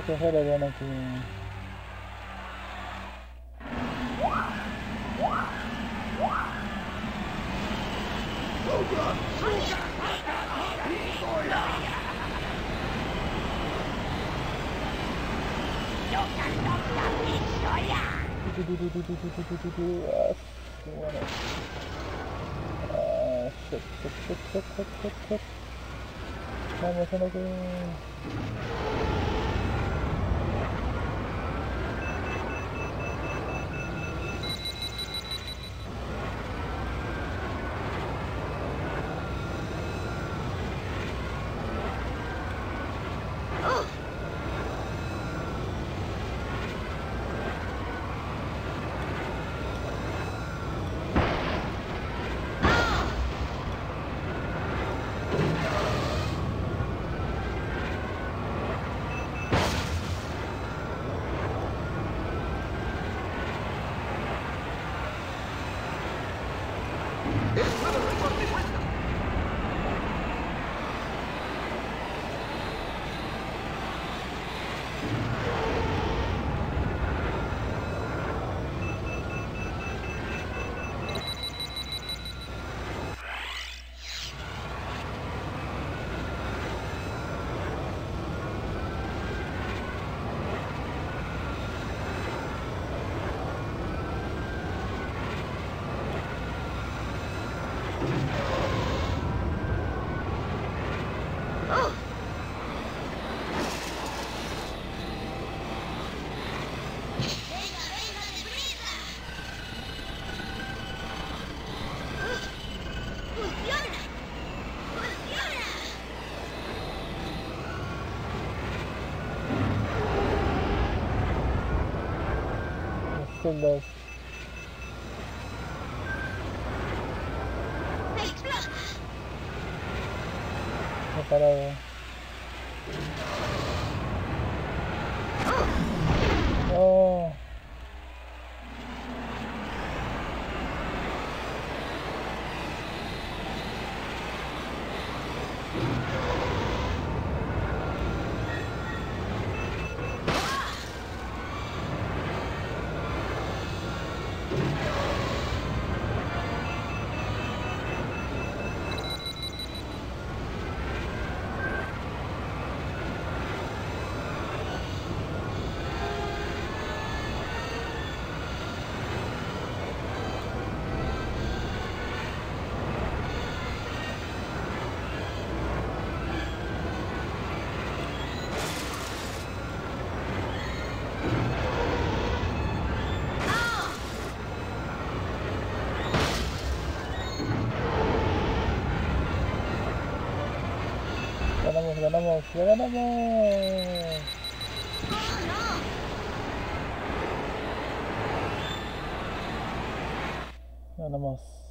Vamos correr olhando aqui. Ah, shit, shit, shit, shit, shit, shit, shit. Vamos, vamos, vamos. It's His mother is on the wisdom. Love. No parado. Oh. Ganamos, ganamos, ya ganamos. Ganamos.